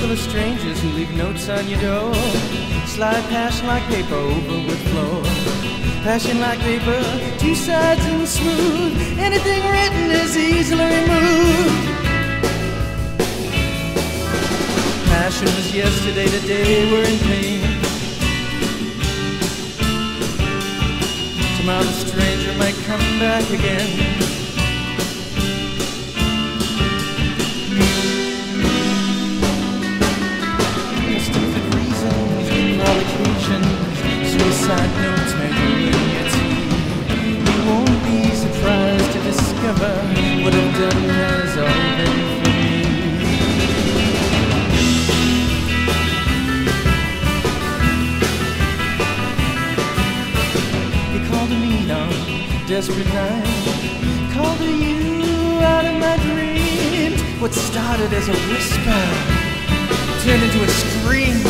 to leave notes on your door. Slide passion like paper over with floor. Passion like paper, two sides and smooth. Anything written is easily removed. Passion was yesterday, today we're in pain. Tomorrow the stranger might come back again. You won't be surprised to discover what I've done has all been desperate night. Called to you out of my dreams. What started as a whisper turned into a scream.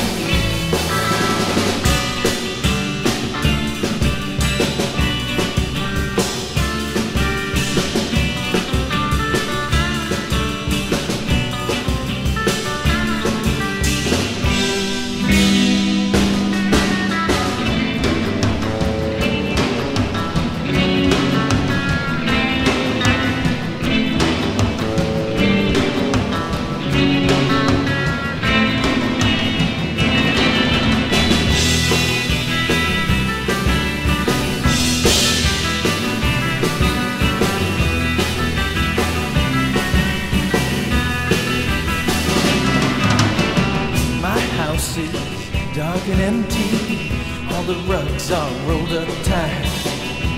Dark and empty. All the rugs are rolled up tight.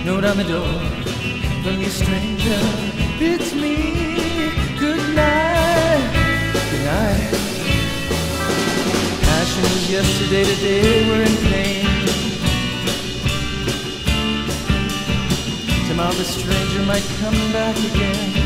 Note on the door from your stranger. It's me. Good night. Good night. Passion was yesterday, today we're in pain. Tomorrow the stranger might come back again.